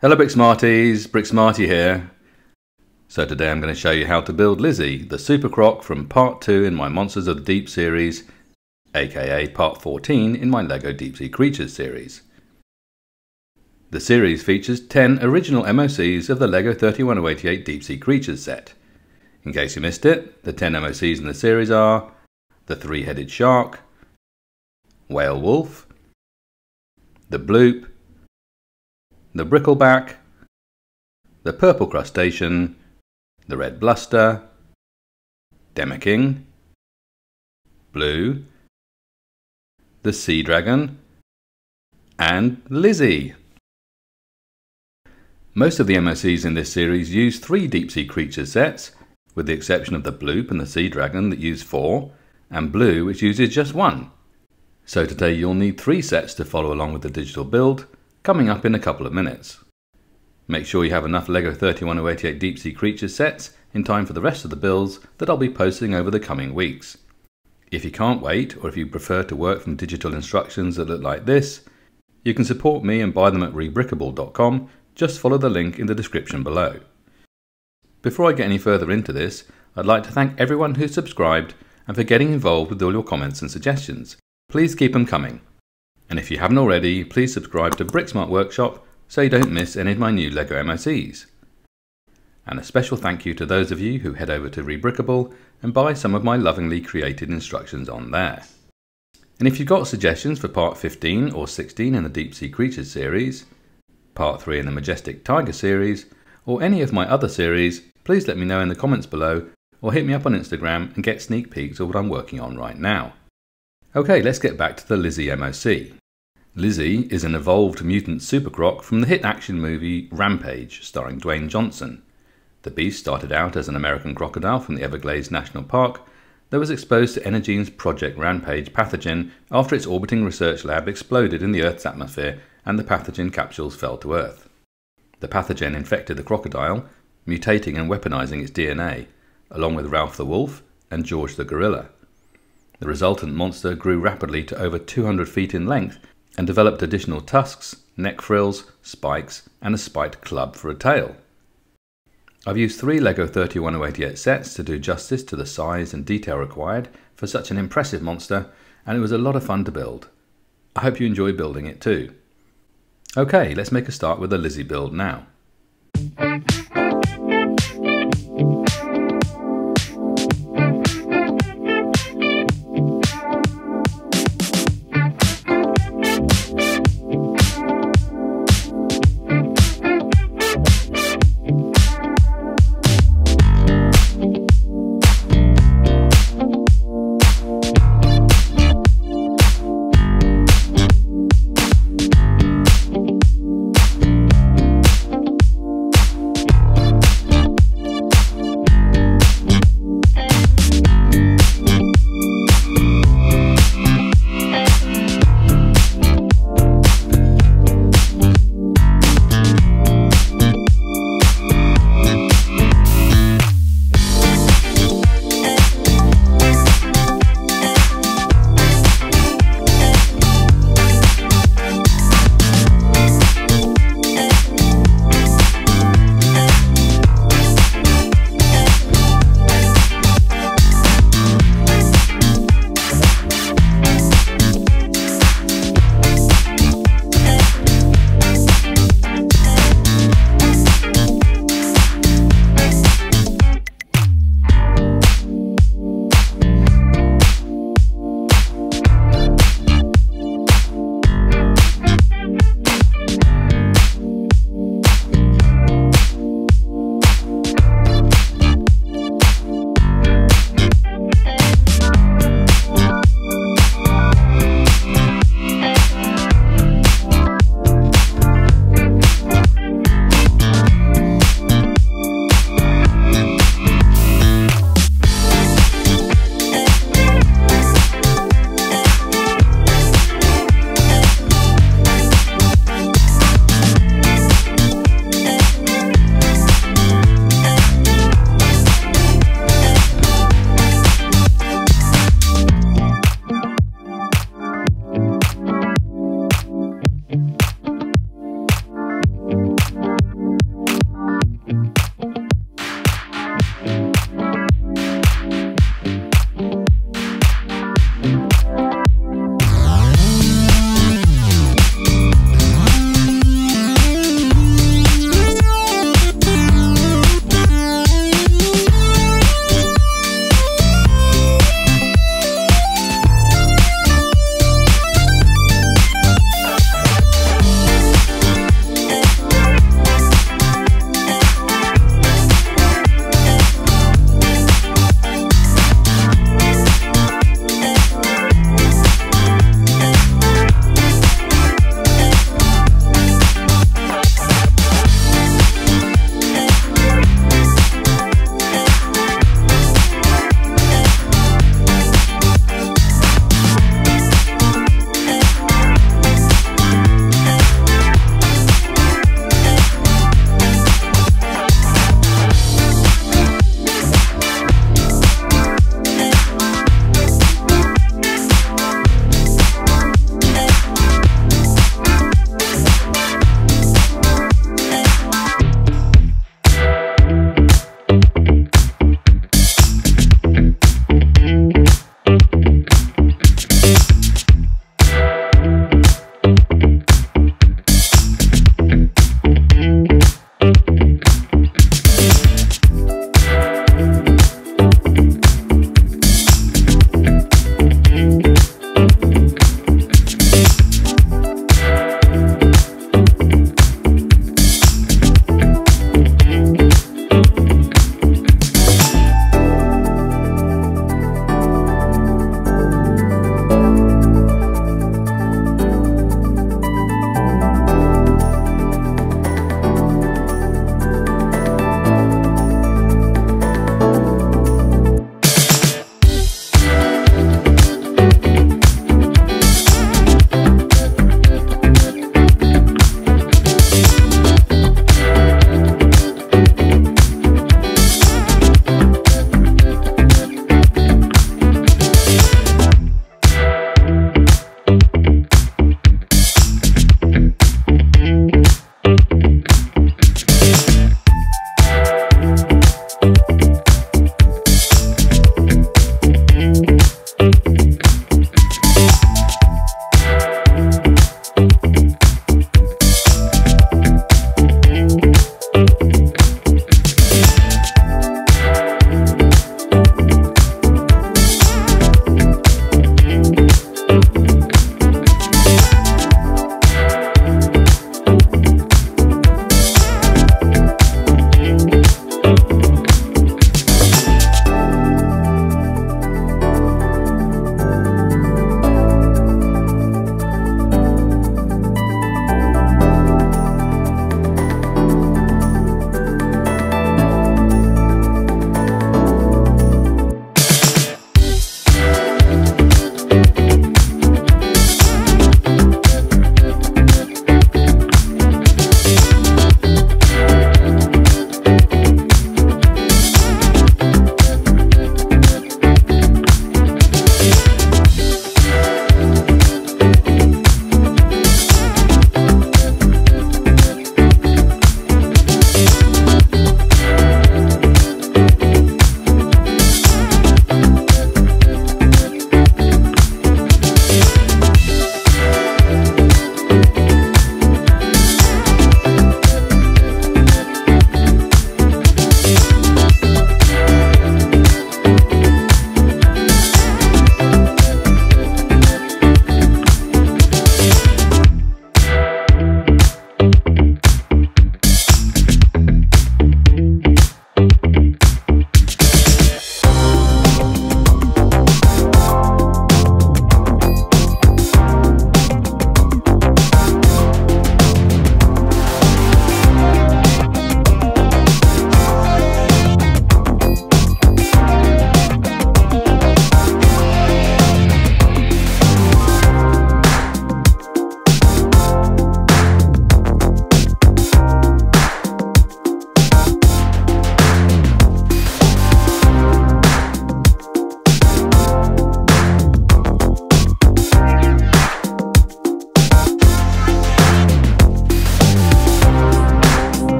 Hello Brick Smarties, Brick Smarty here. So today I'm going to show you how to build Lizzie, the Super Croc from part 2 in my Monsters of the Deep series, aka part 14 in my LEGO Deep Sea Creatures series. The series features 10 original MOCs of the LEGO 31088 Deep Sea Creatures set. In case you missed it, the 10 MOCs in the series are the Three-Headed Shark, Whale Wolf, the Bloop, the brickleback, the purple crustacean, the red bluster, Demeking, blue, the sea dragon, and Lizzie. Most of the MOCs in this series use three deep sea creature sets, with the exception of the bloop and the sea dragon that use four, and blue which uses just one. So today you'll need three sets to follow along with the digital build, coming up in a couple of minutes. Make sure you have enough LEGO 31088 Deep Sea Creatures sets in time for the rest of the builds that I'll be posting over the coming weeks. If you can't wait, or if you prefer to work from digital instructions that look like this, you can support me and buy them at rebrickable.com, just follow the link in the description below. Before I get any further into this, I'd like to thank everyone who's subscribed and for getting involved with all your comments and suggestions. Please keep them coming. And if you haven't already, please subscribe to Bricksmart Workshop so you don't miss any of my new LEGO MOCs. And a special thank you to those of you who head over to Rebrickable and buy some of my lovingly created instructions on there. And if you've got suggestions for part 15 or 16 in the Deep Sea Creatures series, part 3 in the Majestic Tiger series, or any of my other series, please let me know in the comments below or hit me up on Instagram and get sneak peeks of what I'm working on right now. Okay, let's get back to the Lizzie MOC. Lizzie is an evolved mutant supercroc from the hit action movie Rampage, starring Dwayne Johnson. The beast started out as an American crocodile from the Everglades National Park that was exposed to Energyne's Project Rampage pathogen after its orbiting research lab exploded in the Earth's atmosphere and the pathogen capsules fell to Earth. The pathogen infected the crocodile, mutating and weaponizing its DNA, along with Ralph the wolf and George the gorilla. The resultant monster grew rapidly to over 200 feet in length and developed additional tusks, neck frills, spikes, and a spiked club for a tail. I've used three LEGO 31088 sets to do justice to the size and detail required for such an impressive monster, and it was a lot of fun to build. I hope you enjoy building it too. Okay, let's make a start with the Lizzie build now.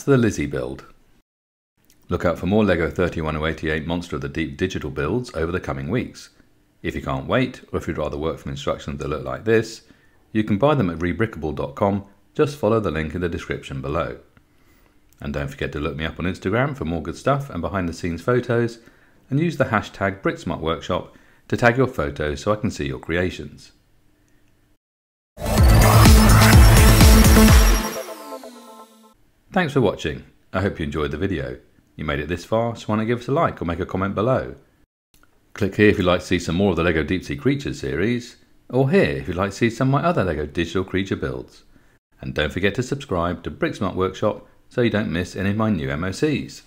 That's the Lizzie build. Look out for more LEGO 31088 Monster of the Deep digital builds over the coming weeks. If you can't wait, or if you'd rather work from instructions that look like this, you can buy them at rebrickable.com, just follow the link in the description below. And don't forget to look me up on Instagram for more good stuff and behind the scenes photos, and use the hashtag BrickSmartWorkshop to tag your photos so I can see your creations. Thanks for watching. I hope you enjoyed the video. You made it this far, so why not give us a like or make a comment below. Click here if you'd like to see some more of the LEGO Deep Sea Creatures series, or here if you'd like to see some of my other LEGO digital creature builds. And don't forget to subscribe to Bricksmart Workshop so you don't miss any of my new MOCs.